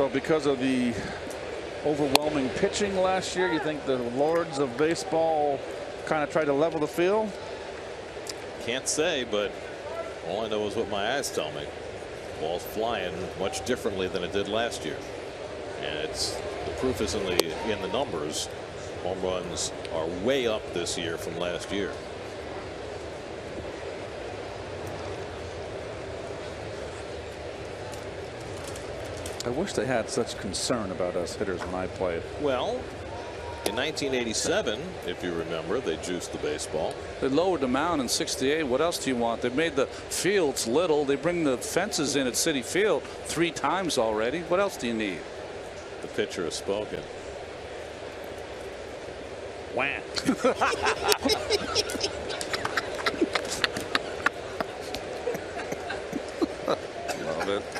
So because of the overwhelming pitching last year, you think the lords of baseball kind of tried to level the field? Can't say, but all I know is what my eyes tell me. Ball's flying much differently than it did last year. And it's the proof is in the in the numbers. Home runs are way up this year from last year. I wish they had such concern about us hitters when I played. Well, in 1987, if you remember, they juiced the baseball. They lowered the mound in 68. What else do you want? They made the fields little. They bring the fences in at Citi Field three times already. What else do you need? The pitcher has spoken. Wham. Love it.